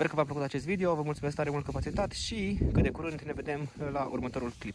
Sper că v-a plăcut acest video, vă mulțumesc tare mult că v-ați uitat și că de curând ne vedem la următorul clip.